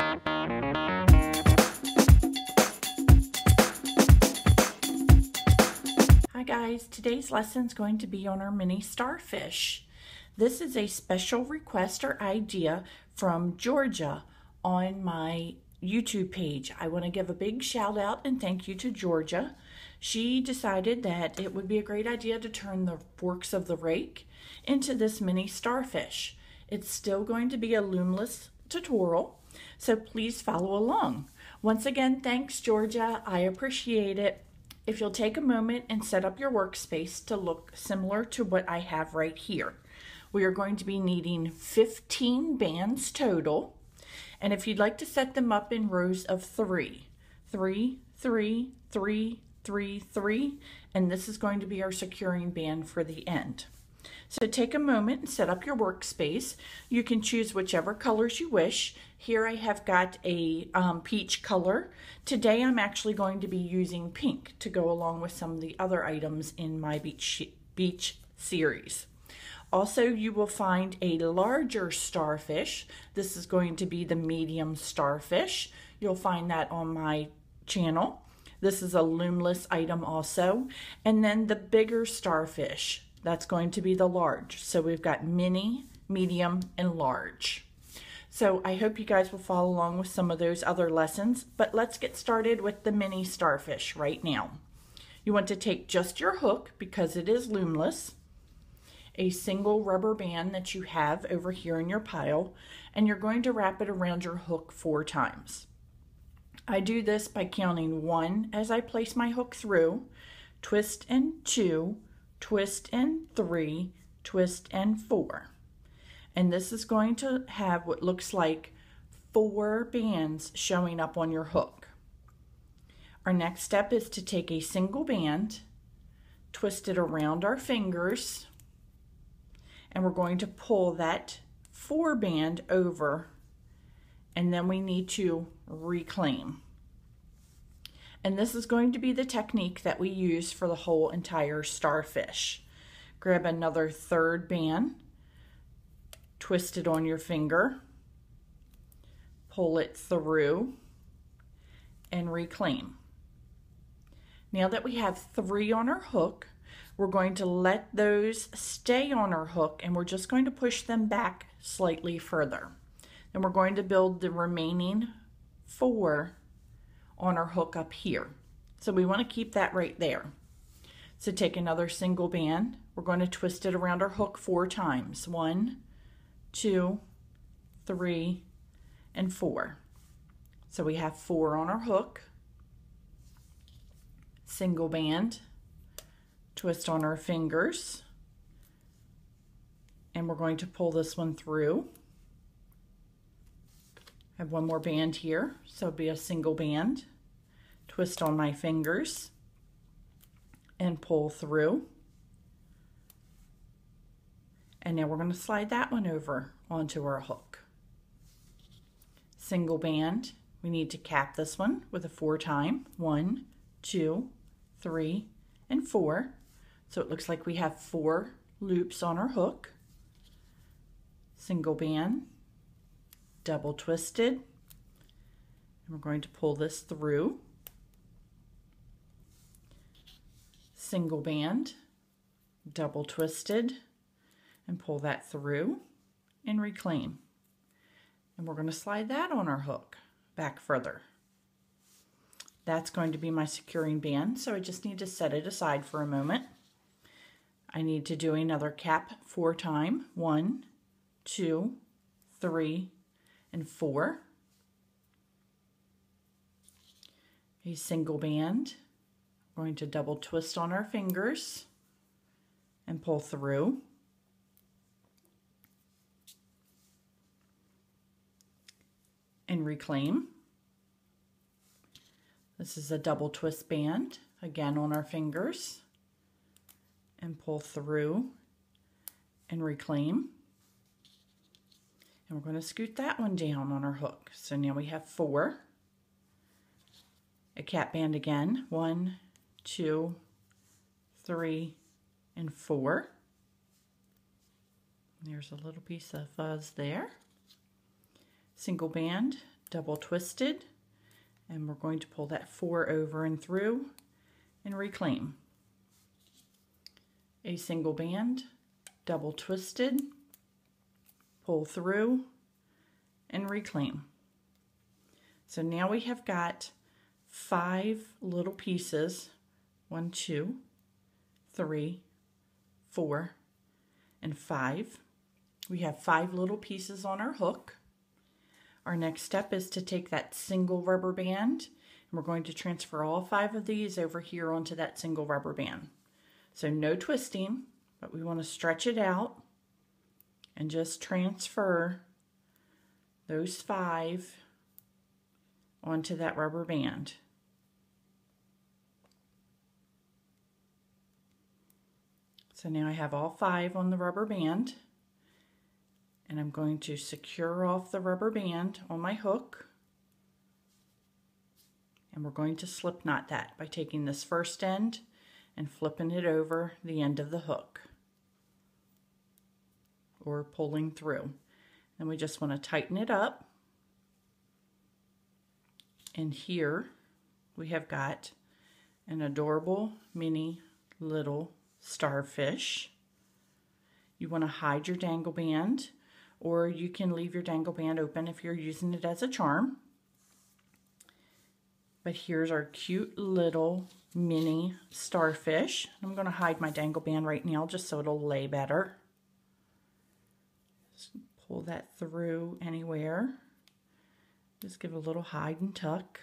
Hi guys, today's lesson is going to be on our mini starfish. This is a special request or idea from Georgia on my YouTube page. I want to give a big shout out and thank you to Georgia. She decided that it would be a great idea to turn the forks of the rake into this mini starfish. It's still going to be a loomless tutorial, so please follow along. Once again, thanks Georgia. I appreciate it. If you'll take a moment and set up your workspace to look similar to what I have right here. We are going to be needing 15 bands total. And if you'd like to set them up in rows of three, three, three, three, three, three, and this is going to be our securing band for the end. So take a moment and set up your workspace. You can choose whichever colors you wish. Here I have got a um, peach color. Today I'm actually going to be using pink to go along with some of the other items in my beach, beach series. Also, you will find a larger starfish. This is going to be the medium starfish. You'll find that on my channel. This is a loomless item also. And then the bigger starfish. That's going to be the large. So we've got mini, medium, and large. So I hope you guys will follow along with some of those other lessons, but let's get started with the mini starfish right now. You want to take just your hook because it is loomless a single rubber band that you have over here in your pile, and you're going to wrap it around your hook four times. I do this by counting one as I place my hook through, twist and two, twist and three, twist and four. And this is going to have what looks like four bands showing up on your hook. Our next step is to take a single band, twist it around our fingers, and we're going to pull that four band over and then we need to reclaim. And this is going to be the technique that we use for the whole entire starfish. Grab another third band, twist it on your finger, pull it through, and reclaim. Now that we have three on our hook, we're going to let those stay on our hook and we're just going to push them back slightly further. Then we're going to build the remaining four on our hook up here. So we want to keep that right there. So take another single band. We're going to twist it around our hook four times. One, two, three, and four. So we have four on our hook. Single band twist on our fingers and we're going to pull this one through. I have one more band here, so it'll be a single band. Twist on my fingers and pull through. And now we're going to slide that one over onto our hook. Single band, we need to cap this one with a four time. One, two, three, and four. So it looks like we have four loops on our hook, single band, double twisted, and we're going to pull this through, single band, double twisted, and pull that through and reclaim. And we're going to slide that on our hook back further. That's going to be my securing band, so I just need to set it aside for a moment. I need to do another cap four time. One, two, three, and four. A single band. Going to double twist on our fingers and pull through. And reclaim. This is a double twist band, again on our fingers and pull through and reclaim. And we're going to scoot that one down on our hook. So now we have four. A cap band again. One, two, three, and four. There's a little piece of fuzz there. Single band, double twisted, and we're going to pull that four over and through and reclaim. A single band, double twisted, pull through, and reclaim. So now we have got five little pieces, one, two, three, four, and five. We have five little pieces on our hook. Our next step is to take that single rubber band and we're going to transfer all five of these over here onto that single rubber band. So no twisting, but we want to stretch it out and just transfer those five onto that rubber band. So now I have all five on the rubber band and I'm going to secure off the rubber band on my hook and we're going to slip knot that by taking this first end and flipping it over the end of the hook or pulling through. And we just want to tighten it up. And here we have got an adorable mini little starfish. You want to hide your dangle band or you can leave your dangle band open if you're using it as a charm. But here's our cute little mini starfish. I'm going to hide my dangle band right now just so it'll lay better. Just pull that through anywhere. Just give a little hide and tuck.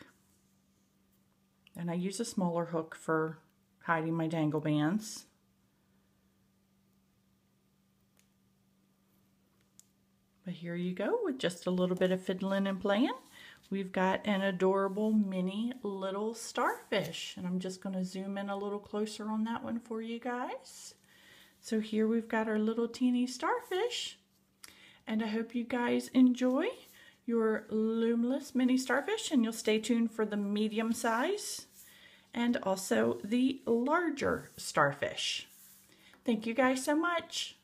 And I use a smaller hook for hiding my dangle bands. But here you go with just a little bit of fiddling and playing. We've got an adorable mini little starfish. And I'm just going to zoom in a little closer on that one for you guys. So here we've got our little teeny starfish. And I hope you guys enjoy your Loomless mini starfish. And you'll stay tuned for the medium size and also the larger starfish. Thank you guys so much.